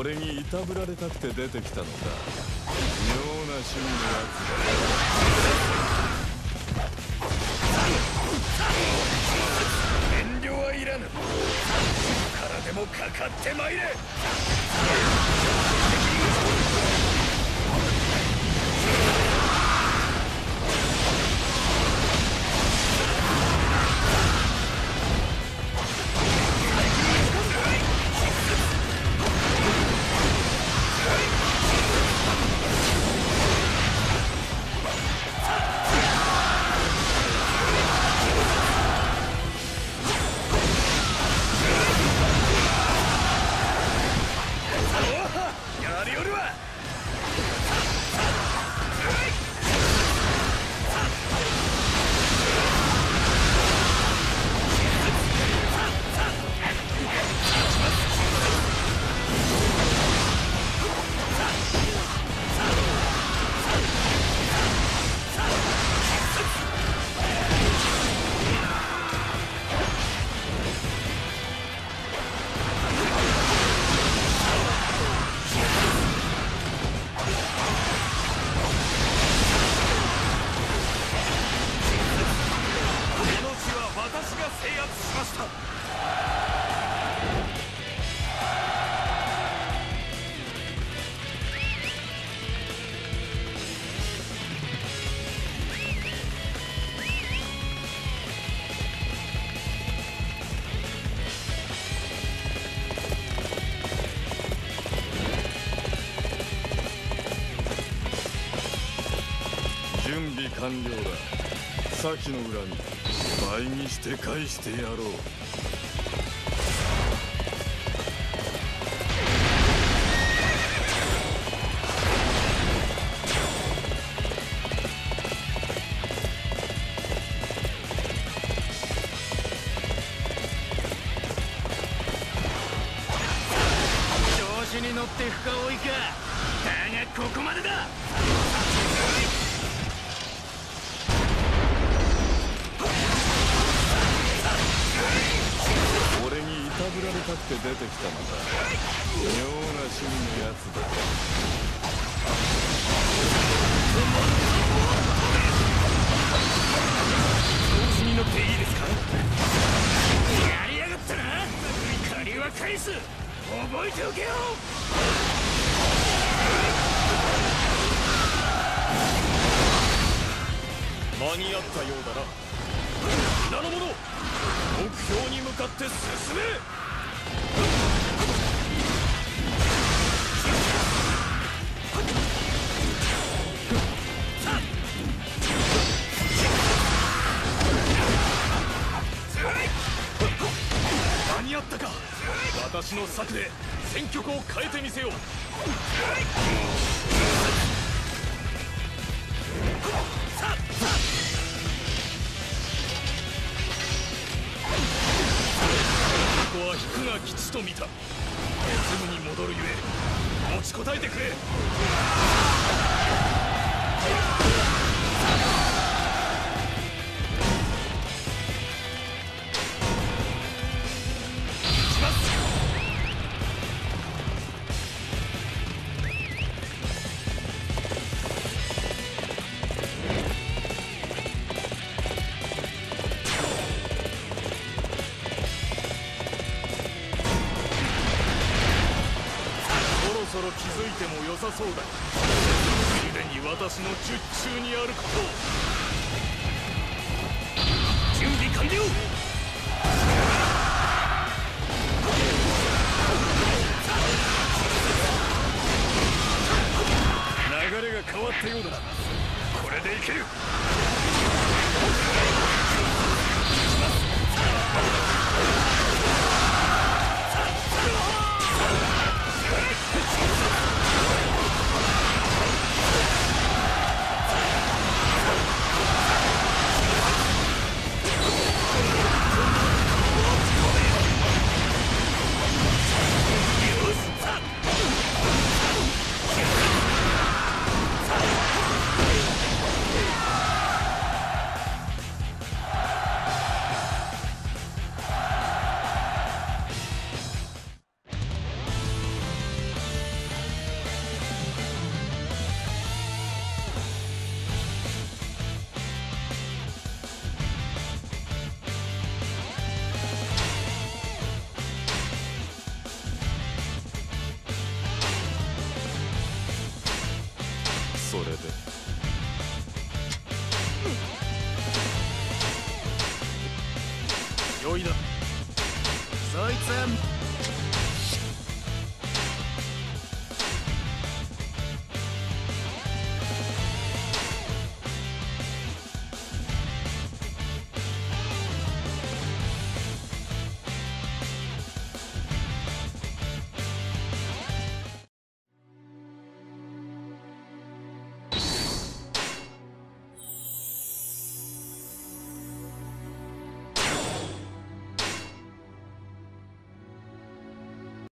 俺にいたぶられたくて出てきたのか。妙な趣味のやつだ。完了だ。先の恨み倍にして返してやろう。調子に乗って深追いか。だがここまでだ。ぶられたくて出てきたのだ妙な趣味のやつだ調子に乗っていいですかやりやがったな。借りは返す覚えておけよ間に合ったようだな皆の者目標に向かって進め私の策で戦局を変えてみせよう。ここは引くが吉と見た。すぐに戻るゆえ持ちこたえてくれ。気づいても良さそうだ。すでに私の術中にあることを。準備完了。